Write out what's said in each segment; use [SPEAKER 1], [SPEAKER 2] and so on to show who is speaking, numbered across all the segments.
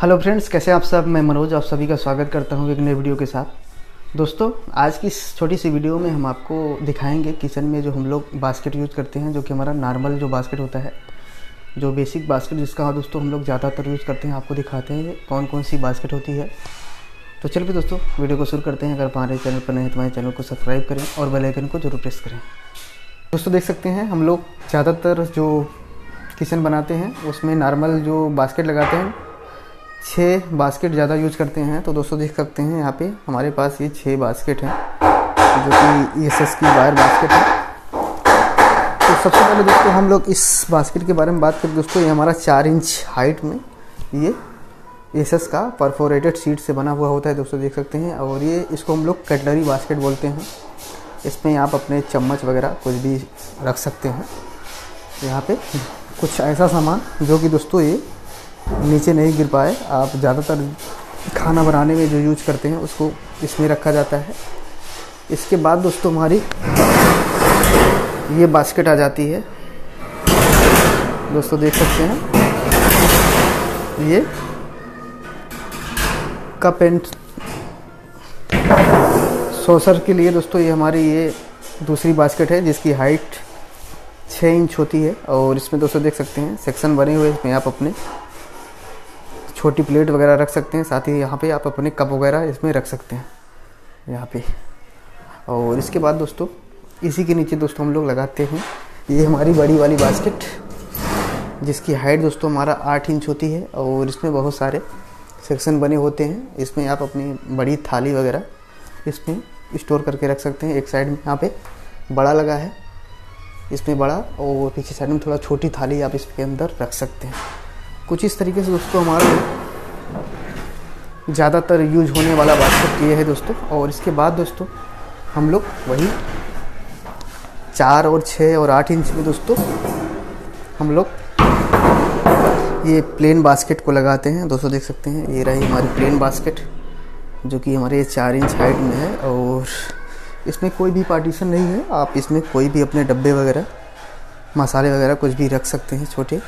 [SPEAKER 1] Hello friends, कैसे आप सब? मैं मनोज, आप सभी का स्वागत करता हूँ एक नए वीडियो के साथ। दोस्तों, आज की इस छोटी सी वीडियो में हम आपको दिखाएँगे किचन में जो हम लोग बास्केट यूज़ करते हैं, जो कि हमारा नॉर्मल जो बास्केट होता है, जो बेसिक बास्केट जिसका हाँ दोस्तों हम लोग ज़्यादातर यूज़ करते हैं, आपको दिखाते हैं कौन कौन सी बास्केट होती है। तो चल चलिए दोस्तों, वीडियो को शुरू करते हैं। अगर हमारे चैनल पर नहीं तो हमारे चैनल को सब्सक्राइब करें और बेलाइकन को ज़रूर प्रेस करें। दोस्तों, देख सकते हैं हम लोग ज़्यादातर जो किचन बनाते हैं, उसमें नॉर्मल जो बास्केट लगाते हैं छः बास्केट ज़्यादा यूज़ करते हैं तो दोस्तों देख सकते हैं यहाँ पे हमारे पास ये छः बास्केट हैं, जो कि एस एस की वायर बास्केट है। तो सबसे पहले दोस्तों हम लोग इस बास्केट के बारे में बात करें। दोस्तों, ये हमारा चार इंच हाइट में ये एस का परफोरेटेड सीट से बना हुआ होता है, दोस्तों देख सकते हैं। और ये इसको हम लोग कटलरी बास्केट बोलते हैं। इसमें आप अपने चम्मच वगैरह कुछ भी रख सकते हैं। यहाँ पे कुछ ऐसा सामान जो कि दोस्तों ये नीचे नहीं गिर पाए। आप ज़्यादातर खाना बनाने में जो यूज़ करते हैं, उसको इसमें रखा जाता है। इसके बाद दोस्तों हमारी ये बास्केट आ जाती है। दोस्तों देख सकते हैं। ये कप एंड सोसर के लिए दोस्तों ये हमारी ये दूसरी बास्केट है, जिसकी हाइट छः इंच होती है। और इसमें दोस्तों देख सकते हैं, सेक्शन बने हुए इसमें आप अपने छोटी प्लेट वगैरह रख सकते हैं, साथ ही यहाँ पे आप अपने कप वगैरह इसमें रख सकते हैं, यहाँ पे। और इसके बाद दोस्तों, इसी के नीचे दोस्तों हम लोग लगाते हैं, ये हमारी बड़ी वाली बास्केट जिसकी हाइट दोस्तों हमारा आठ इंच होती है, और इसमें बहुत सारे सेक्शन बने होते हैं। इसमें आप अपनी बड़ी थाली वगैरह इसमें स्टोर करके रख सकते हैं। एक साइड में यहाँ पे बड़ा लगा है, इसमें बड़ा, और पीछे साइड में थोड़ा छोटी थाली आप इसके अंदर रख सकते हैं। कुछ इस तरीके से दोस्तों हमारा ज़्यादातर यूज़ होने वाला बास्केट ये है दोस्तों। और इसके बाद दोस्तों, हम लोग वही चार और छः और आठ इंच में दोस्तों, हम लोग ये प्लेन बास्केट को लगाते हैं। दोस्तों देख सकते हैं, ये रही हमारी प्लेन बास्केट, जो कि हमारे चार इंच हाइट में है। और इसमें कोई भी पार्टीशन नहीं है। आप इसमें कोई भी अपने डब्बे वगैरह, मसाले वगैरह कुछ भी रख सकते हैं छोटे।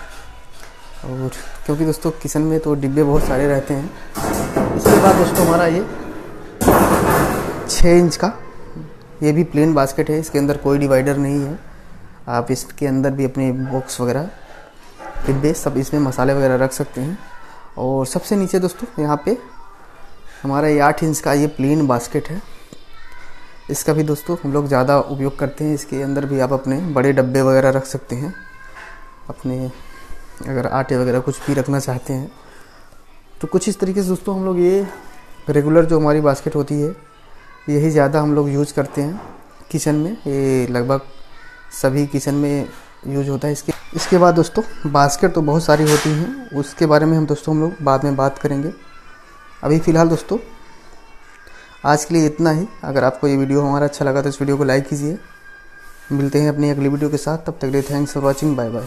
[SPEAKER 1] और क्योंकि दोस्तों, किचन में तो डिब्बे बहुत सारे रहते हैं। इसके बाद दोस्तों, हमारा ये छः इंच का, ये भी प्लेन बास्केट है। इसके अंदर कोई डिवाइडर नहीं है। आप इसके अंदर भी अपने बॉक्स वगैरह, डिब्बे, सब इसमें मसाले वगैरह रख सकते हैं। और सबसे नीचे दोस्तों, यहाँ पे हमारा ये आठ इंच का ये प्लेन बास्केट है। इसका भी दोस्तों, हम लोग ज़्यादा उपयोग करते हैं। इसके अंदर भी आप अपने बड़े डब्बे वगैरह रख सकते हैं। अपने अगर आटे वगैरह कुछ भी रखना चाहते हैं तो कुछ इस तरीके से दोस्तों हम लोग ये रेगुलर जो हमारी बास्केट होती है, यही ज़्यादा हम लोग यूज़ करते हैं किचन में। ये लगभग सभी किचन में यूज़ होता है इसके। इसके बाद दोस्तों बास्केट तो बहुत सारी होती हैं, उसके बारे में हम दोस्तों हम लोग बाद में बात करेंगे। अभी फ़िलहाल दोस्तों, आज के लिए इतना ही। अगर आपको ये वीडियो हमारा अच्छा लगा तो इस वीडियो को लाइक कीजिए। मिलते हैं अपनी अगली वीडियो के साथ। तब तक लिए thanks for watching bye bye